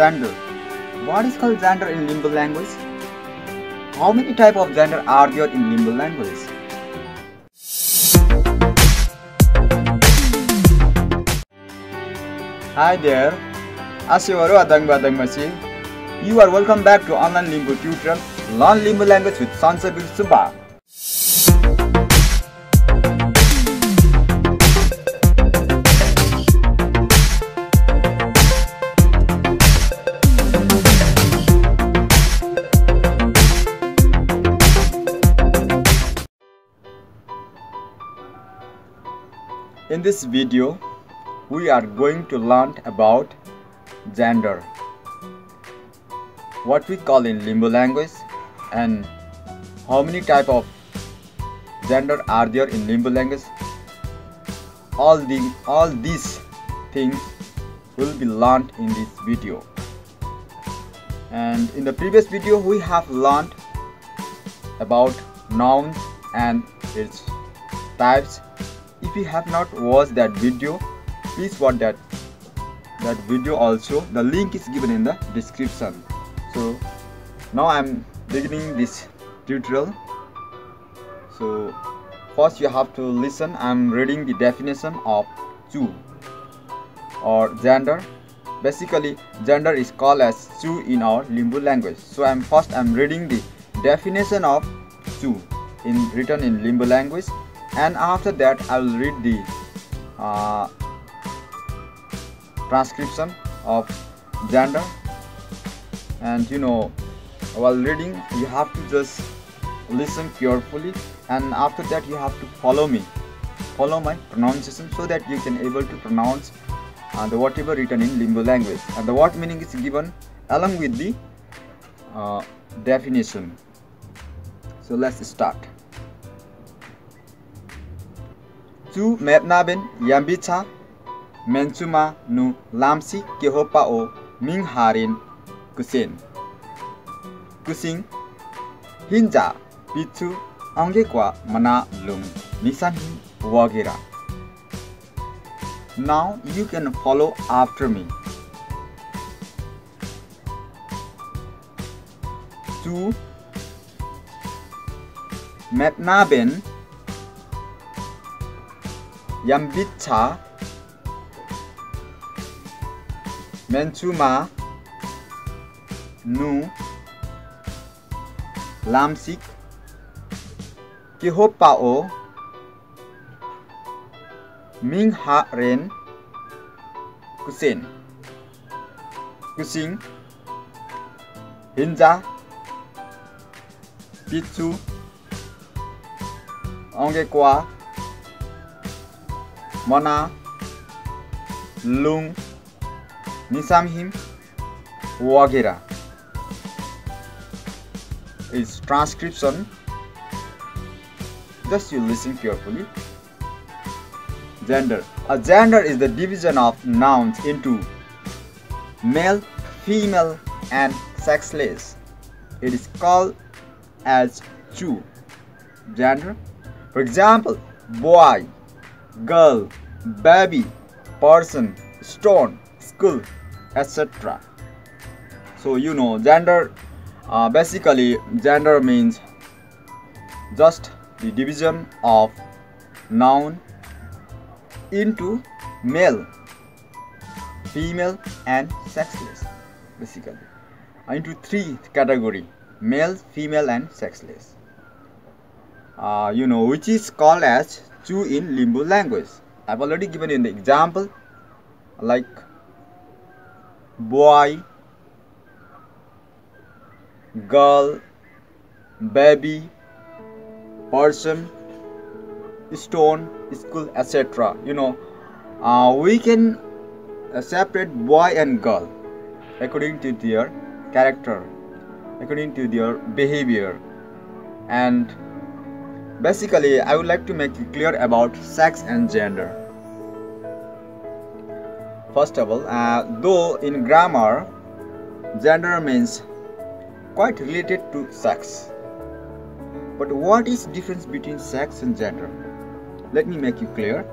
Gender. What is called gender in Limbu language? How many type of gender are there in Limbu language? Hi there. Asiwaru adang badang masi. You are welcome back to online Limbu tutorial. Learn Limbu language with Sancha Bir Subba. In this video, we are going to learn about gender. What we call in Limbu language and how many type of gender are there in Limbu language. All the all these things will be learned in this video. And in the previous video we have learned about nouns and its types if you have not watched that video please watch that that video also. The link is given in the description. So now i'm beginning this tutorial. So first you have to listen. I'm reading the definition of chu or gender. Basically gender is called as chu in our limbu language. So i'm first i'm reading the definition of chu in written in limbu language and after that I will read the uh, transcription of gender and you know while reading you have to just listen carefully. And after that you have to follow me follow my pronunciation so that you can able to pronounce uh, the whatever written in Limbu language. And the word meaning is given along with the uh, definition. So let's start chu mepnaben yambicha menchuma nu lamsi kehopa o ming harin kusen kusing hinja pichu ange kwa mana lung nisan wagera now you can follow after me chu mepnaben Yambit cha Menchuma Nu Lamsik Kihopao Ming Ha Ren Kusin Kusing Hinja Pitu Ongekwa Mona, Lung, Nisamhim, Wagera. Its transcription, just you listen carefully. Gender. A gender is the division of nouns into male, female, and sexless. It is called as two gender. For example, boy, girl, baby, person, stone, school, etc. So you know gender uh, basically gender means just the division of noun into male, female and sexless basically into three category male, female and sexless. Uh, you know which is called as chu in Limbu language. I've already given you the example like boy, girl, baby, person, stone, school, etc. You know, uh, we can uh, separate boy and girl according to their character, according to their behavior, and Basically, I would like to make you clear about sex and gender. First of all, uh, though in grammar, gender means quite related to sex. But what is difference between sex and gender? Let me make you clear.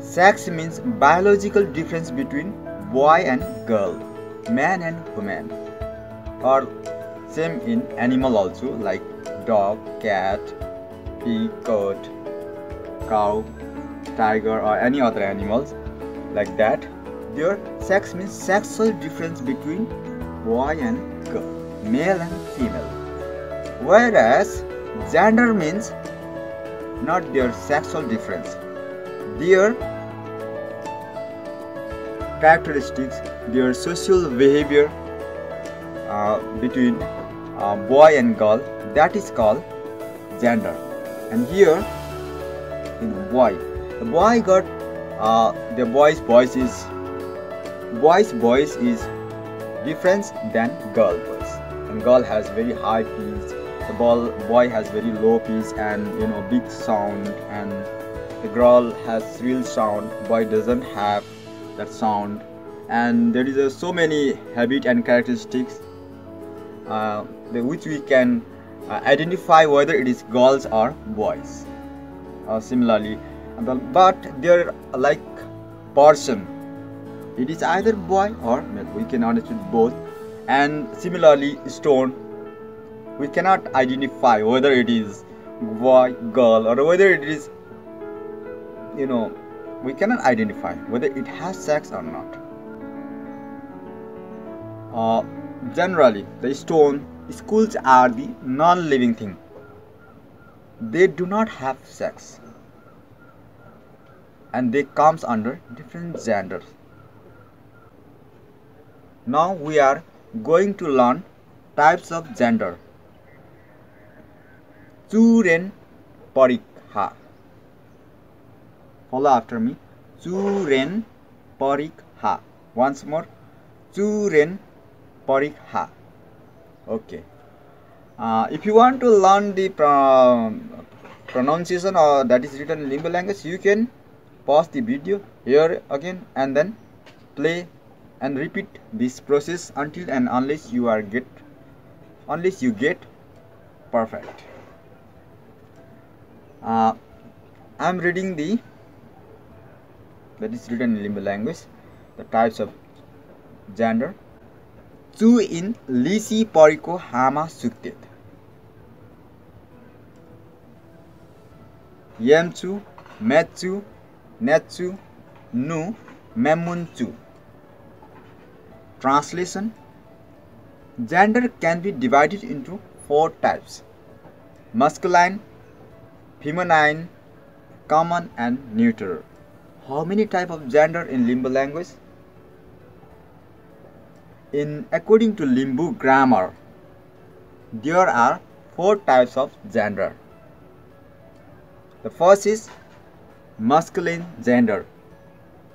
Sex means biological difference between boy and girl. man and woman or same in animal also like dog cat pig goat cow tiger or any other animals like that their sex means sexual difference between boy and girl male and female. Whereas gender means not their sexual difference. Their characteristics their social behavior uh, between uh, boy and girl that is called gender. And here in boy the boy got uh, the boy's voice is boy's voice is different than girl voice. And girl has very high pitch the ball, boy has very low pitch and you know big sound. And the girl has real sound boy doesn't have that sound. And there is uh, so many habit and characteristics uh, which we can uh, identify whether it is girls or boys. Uh, similarly but they're like person. It is either boy or male. We can understand both. And similarly stone. We cannot identify whether it is boy girl or whether it is you know we cannot identify whether it has sex or not. Uh, generally the stone schools are the non-living thing. They do not have sex and they comes under different genders. Now we are going to learn types of gender. Churen parikha. Follow after me. Churen parikha. Once more. Churen parikha. Okay. Uh, if you want to learn the pronunciation or that is written in Limbu language you can pause the video here again and then play and repeat this process until and unless you are get unless you get perfect uh, I'm reading the that is written in Limbu language the types of gender चु इन लिसी परेको yam two met two. Netu Nu Memuntu. Translation Gender can be divided into four types masculine, feminine, common, and neuter. How many type of gender in Limbu language? In according to Limbu grammar, there are four types of gender. The first is masculine gender.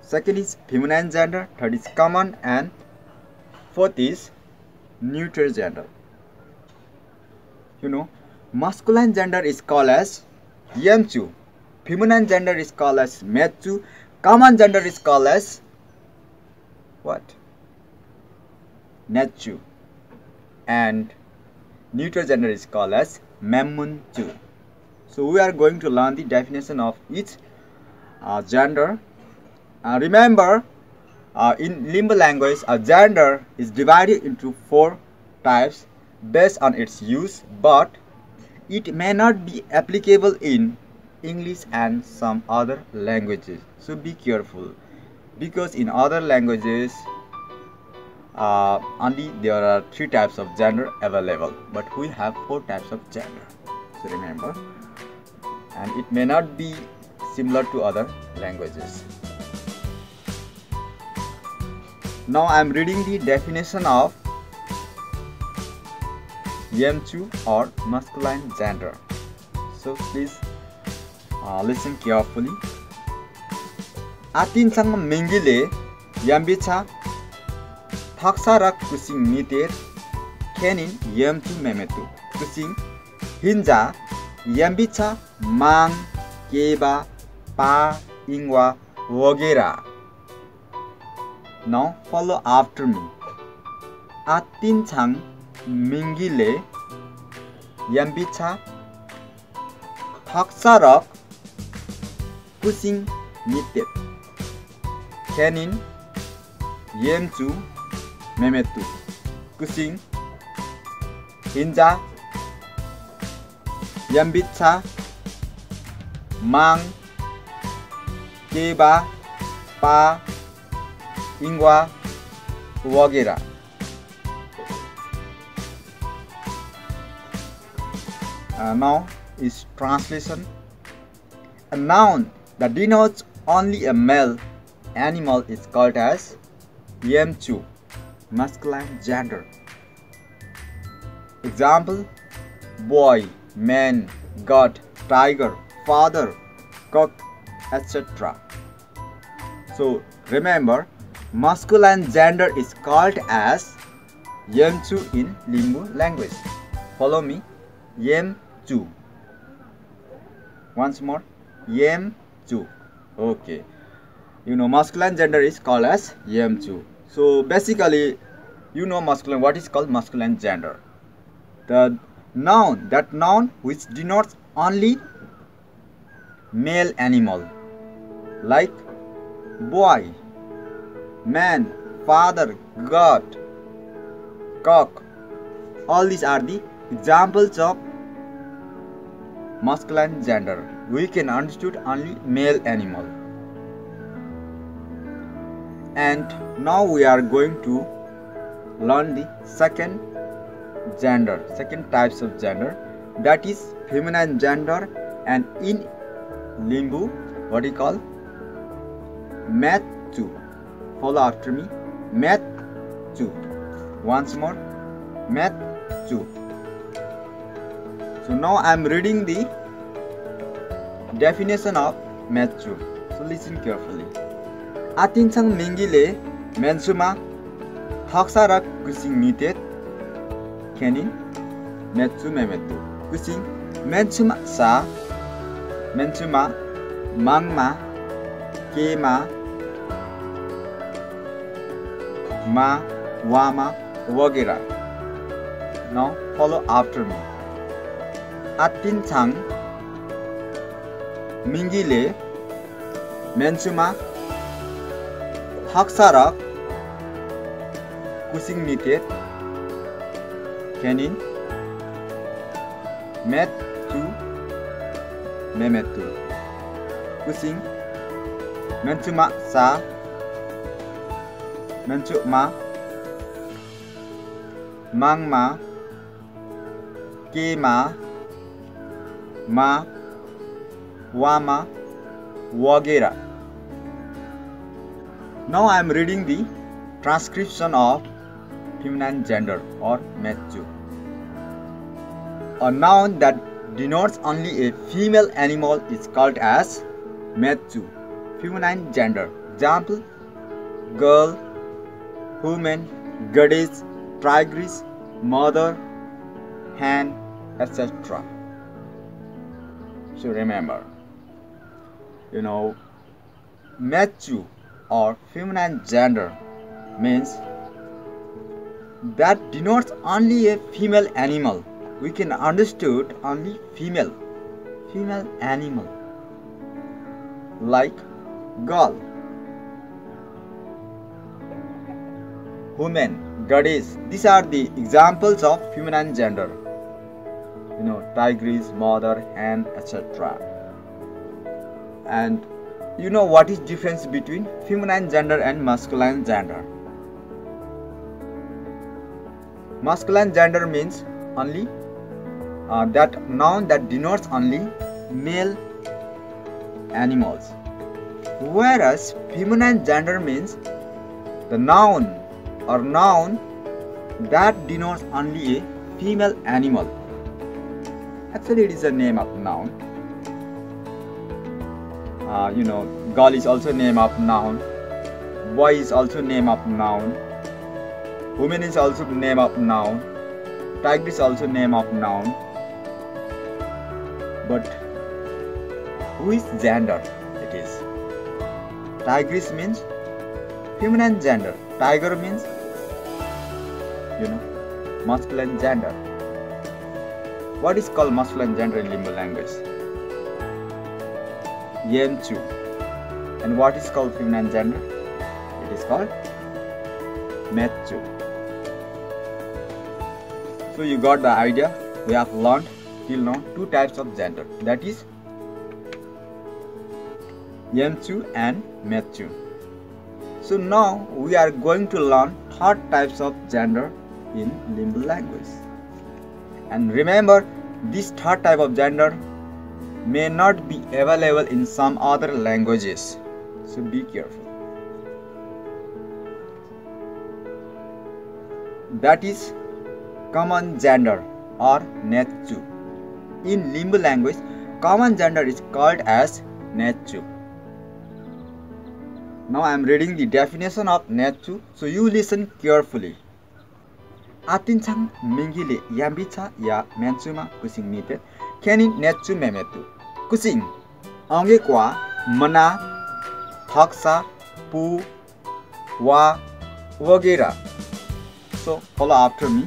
Second is feminine gender. Third is common and fourth is neutral gender. You know, masculine gender is called as yamchu. Feminine gender is called as metchu. Common gender is called as what? Netchu and neutral gender is called as Memunchu. So we are going to learn the definition of each gender. Uh, remember, uh, in Limbu language, a gender is divided into four types based on its use, but it may not be applicable in English and some other languages. So be careful because in other languages uh, only there are three types of gender available but we have four types of gender so remember and it may not be similar to other languages now i am reading the definition of yamchu or masculine gender so please uh, listen carefully atinchang mengile yambicha Faksarak kusing mitir kenin yemtu memetu kusing hinja yambicha mang keba pa ingwa वगैरह now follow after me atin chang mingile yambicha faksarak kusing mitet kenin yemchu memetu kusing hinja yambitsa mang keba pa ingwa वगैरह uh, now is translation a noun that denotes only a male animal is called as yemchu masculine gender example boy man god tiger father cock etc so remember masculine gender is called as yemchu in limbu language. Follow me. Yemchu. Once more. Yemchu. Okay. You know masculine gender is called as yemchu. So basically you know masculine what is called masculine gender? The noun that noun which denotes only male animal like boy man father god cock. All these are the examples of masculine gender. We can understand only male animal. And now we are going to learn the second gender second types of gender. That is feminine gender and in limbu what we call matchu follow after me. Math 2 once more. Math 2 so now i am reading the definition of math 2 so listen carefully. atinchang mingile mensuma haksara kusing mitet kenin metsu memetu kusing mensuma sa mensuma mangma kema ma, wama, wagera. Now follow after me. Atin Chang Mingile Menchuma Haksarak Kusing Miket Kenin Met Tu Memetu Kusing Menchuma Sa mencuk ma. Mang ma. Ke ma. Ma. Wa ma. Wagera now i am reading the transcription of feminine gender or machu a noun that denotes only a female animal is called as machu feminine gender. Example girl woman, goddess, tigress, mother, Hand, etc. So remember, you know, machu or feminine gender means that denotes only a female animal. We can understood only female, female animal like girl women, goddess. These are the examples of feminine gender. You know, tigress, mother, hen, etc. And you know what is difference between feminine gender and masculine gender? Masculine gender means only uh, that noun that denotes only male animals. Whereas feminine gender means the noun or noun that denotes only a female animal. Actually, it is a name of noun. Uh, you know, girl is also name of noun. Boy is also name of noun. Woman is also name of noun. Tiger is also name of noun. But who is gender? It is. Tigress means feminine gender. Tiger means you know masculine gender what is called masculine gender in limbu language yemchu and what is called feminine gender it is called metchu So you got the idea. We have learned till now two types of gender. That is Yemchu and Mechu. So now we are going to learn third types of gender in Limbu language. And remember, this third type of gender may not be available in some other languages. So be careful. That is common gender or Netchu. In Limbu language, common gender is called as Netchu. Now I am reading the definition of Netchu, so you listen carefully. atinchang mingile yambicha ya menchuma kusing mite kenin nechu memetu kusing onge kwa mana thaksa pu wa wagera so follow after me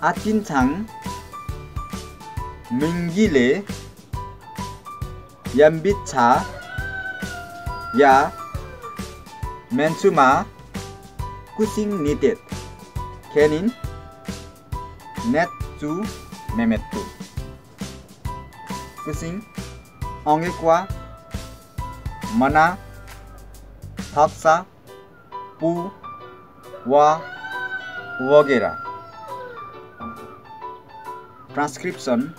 atinchang mingile yambicha ya menchuma kusing nitet Kenin, Net 2, Mehmet 2. Kucing, Mana, Hapsa, Pu, Wa, Wagera. Transcription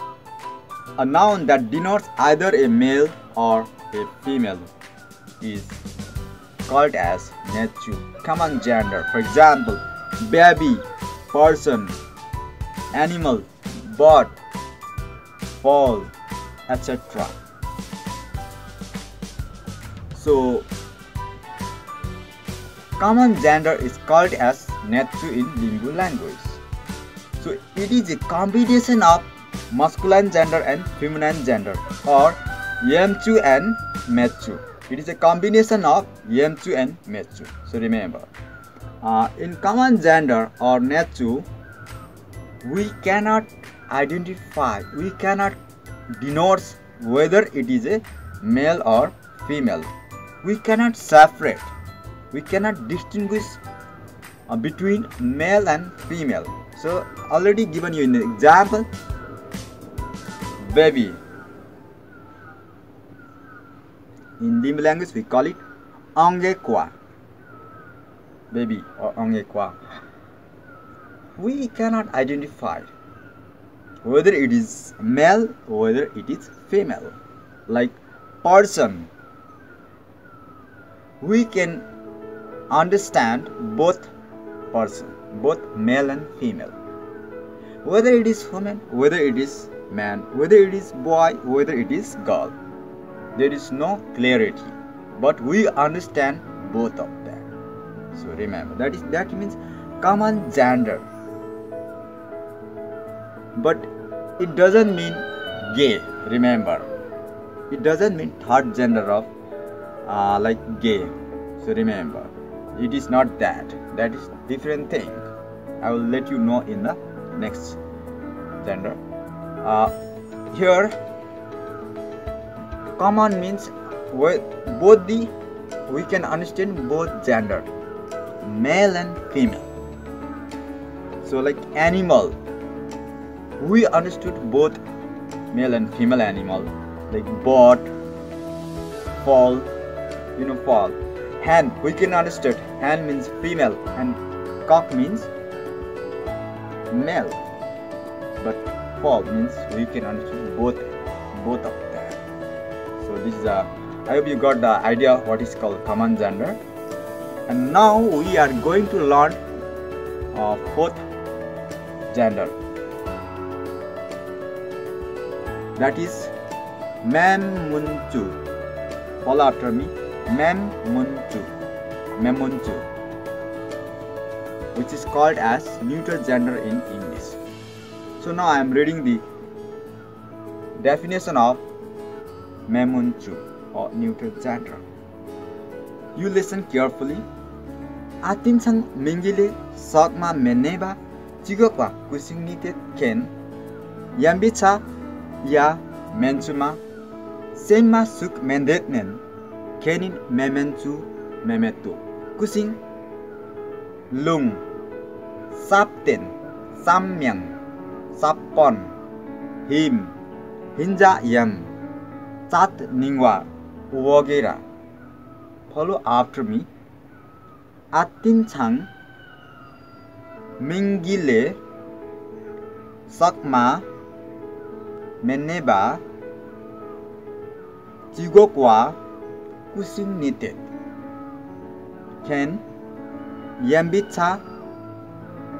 A noun that denotes either a male or a female is called as Netu, common gender. For example, baby person animal bird fall etc so common gender is called as netu in Limbu language so it is a combination of masculine gender and feminine gender or Yemchu and Mechu. It is a combination of Yemchu and Mechu. So remember, uh, in common gender or Nechu, we cannot identify, we cannot denote whether it is a male or female. We cannot separate, we cannot distinguish uh, between male and female. So already given you an example baby. In Limbu language we call it angekwa baby or angekwa we cannot identify whether it is male whether it is female. Like person we can understand both person both male and female. Whether it is woman whether it is man whether it is boy whether it is girl. There is no clarity but we understand both of so remember that is that means common gender. But it doesn't mean gay remember. It doesn't mean third gender of uh, like gay. So remember it is not that. That is different thing. I will let you know in the next gender. Uh, here common means both the we can understand both gender male and female. So like animal. We understood both male and female animal. Like bird fall you know fall hen we can understand hen means female and cock means male. But fall means we can understand both both of them. So this is a i hope you got the idea of what is called common gender and now we are going to learn uh, fourth gender. That is memunchu follow after me. Memunchu memunchu which is called as neutral gender in english. So now i am reading the definition of memunchu or neutral gender. You listen carefully 아팀찬 맹길리 석마 메네바 지극과 구싱니테 켄 얌비차 야 멘츠마 셈마 숙 멘데트넨 케닌 메멘투 메메토 구싱 룽 삽텐 쌈명 삽폰 힘 흰자 얌 চাঁদ নিংওয়া ওয়াগেরা follow after me chang mingile sakma meneba chigokwa kusing nitet ken yambitsa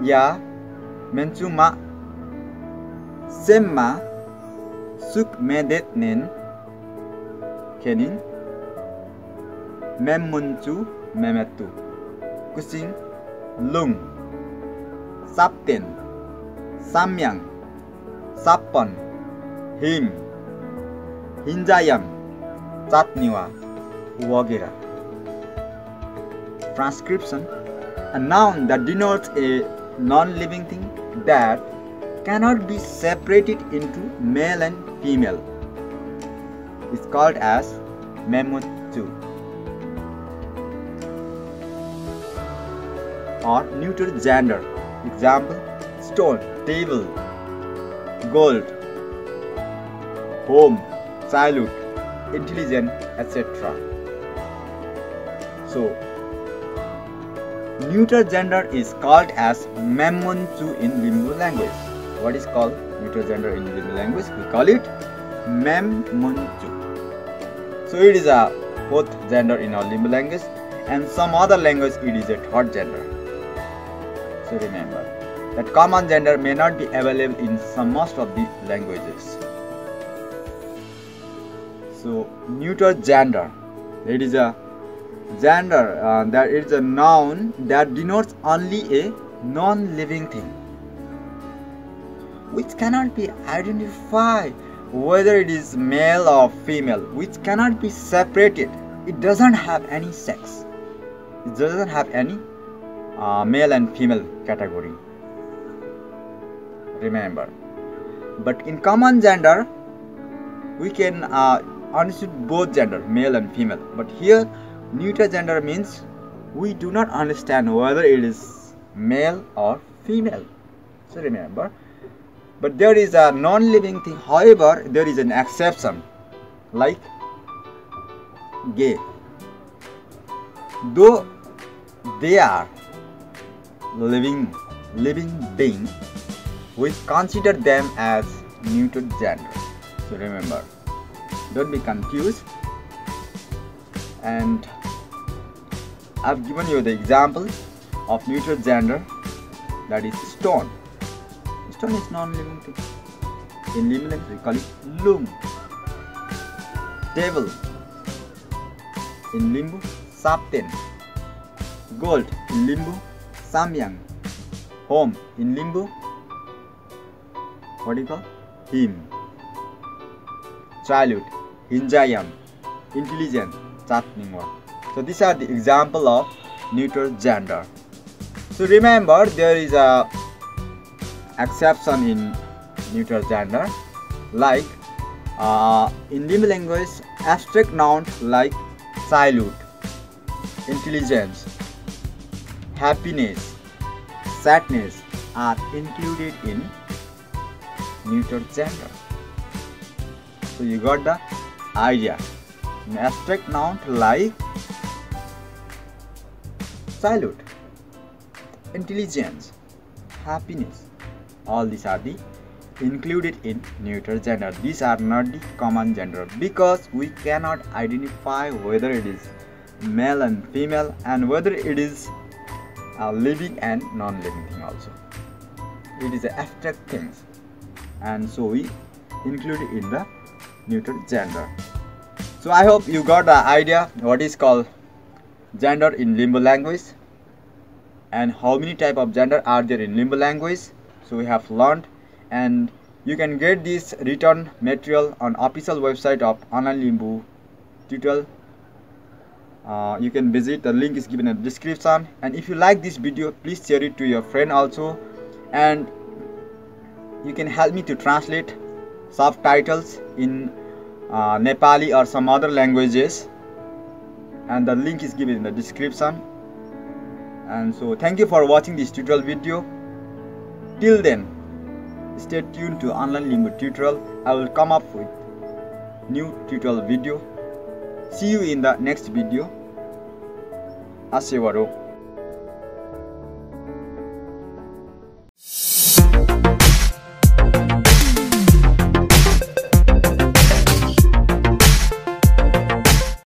ya menchuma semma suk medet nen kenin memmunchu memetu kusing, lung, sabtin, samyang, sapon, him, hinjayam, chatniwa, wagira. Transcription, a noun that denotes a non-living thing that cannot be separated into male and female. Is called as mammoth or neuter gender example stone table gold home childhood intelligent etc so neuter gender is called as memuntu in limbu language. What is called neuter gender in limbu language? We call it memuntu so it is a fourth gender in our limbu language and some other language it is a third gender so remember that common gender may not be available in some most of the languages. So neuter gender. It is a gender uh, that is a noun that denotes only a non-living thing which cannot be identified whether it is male or female which cannot be separated. It doesn't have any sex. It doesn't have any uh, male and female category. Remember. But in common gender we can uh, understand both gender male and female. But here neuter gender means we do not understand whether it is male or female. So remember. But there is a non-living thing. However there is an exception. Like gay. Though they are living living being we consider them as neuter gender so remember don't be confused and I've given you the example of neuter gender that is stone stone is non-living thing. In living we call it loom. Table. In limbu, sapten. Gold. In limbu, samyang. Home. In limbu, what do you call? Him. Childhood. Hinjayam. Intelligent. Chatningwa. So these are the example of neutral gender. So remember there is a exception in neutral gender like uh, in Limbu language abstract nouns like childhood, intelligence, happiness, sadness are included in neuter gender. So you got the idea. An abstract noun like childhood, intelligence, happiness, all these are the included in neuter gender these are not the common gender because we cannot identify whether it is male and female and whether it is a living and non-living thing also. It is abstract things and so we include it in the neuter gender. So i hope you got the idea what is called gender in limbu language and how many type of gender are there in limbu language. So we have learned and you can get this written material on official website of online limbu tutorial uh, you can visit the link is given in the description. And if you like this video please share it to your friend also. And you can help me to translate subtitles in uh, Nepali or some other languages. And the link is given in the description. And so thank you for watching this tutorial video. Till then stay tuned to online limbu tutorial. I will come up with new tutorial video. See you in the next video Assim, seu aroma.